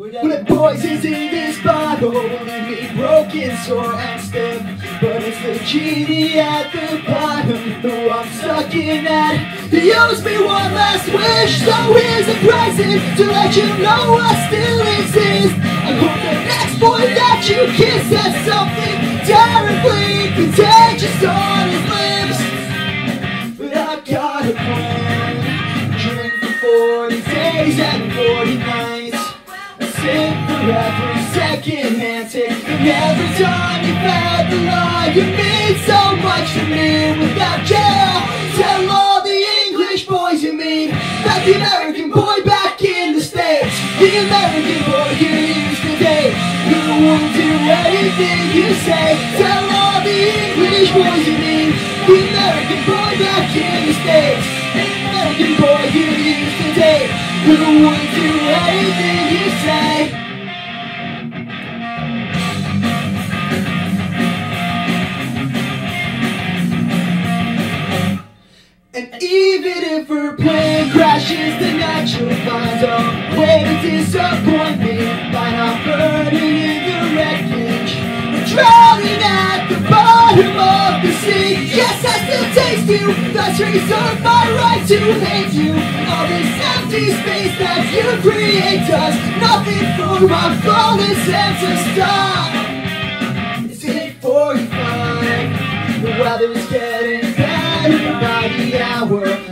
The poison's in this bottle, me broken, sore and stiff. But it's the genie at the bottom who I'm sucking at. He owes me one last wish, so here's a present to let you know I still exist. I hope the next boy that you kiss has something terribly contagious Every time you fed the line, you mean so much to me without jail. Tell all the English boys you mean that the American boy back in the States, the American boy you used to date, who won't do anything you say. Tell all the English boys you meet, the American boy back in the States, the American boy you used to date, who won't do anything you say. Crashes tonight, she'll find a way to disappoint me by not burning in the wreckage, drowning at the bottom of the sea. Yes, I still taste you. That's reserved my right to hate you. All this empty space that you create does nothing for my flawless to stop. It's 8:45. The weather's getting better by the hour.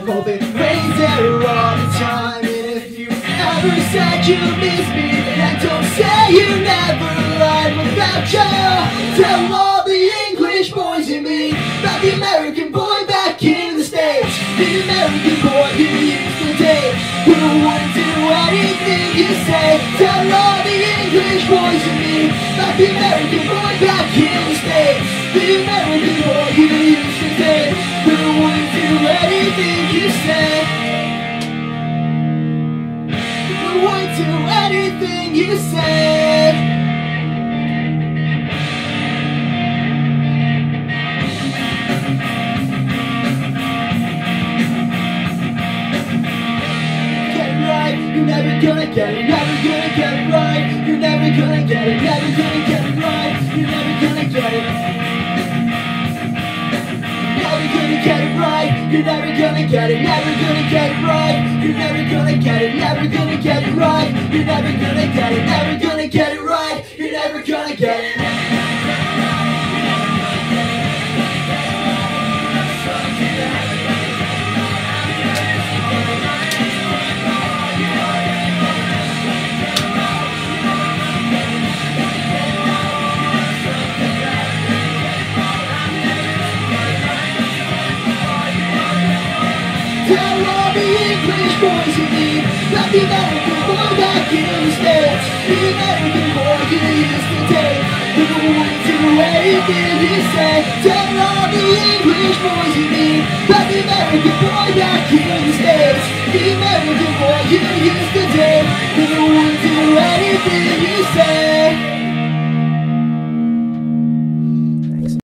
Said you miss me, then don't say you never lied without you. Tell all the English boys you meet about the American boy back in the States. The American boy you used to date. Who wouldn't do anything you say. Tell all the English boys you meet about the American boy back in the States. The American boy Do anything you say. get it right. You're never gonna get it, never gonna get it right. You're never gonna get it, never gonna get it right. You're never gonna get it. Never gonna get it right. You're never gonna get it, never gonna get it You're never gonna get it, never gonna get it right. You're never gonna get it. All the English boys you. need That the American boy back in the States The American boy you used to date Who wouldn't do anything you say Tell all the English boys you need That the American boy back in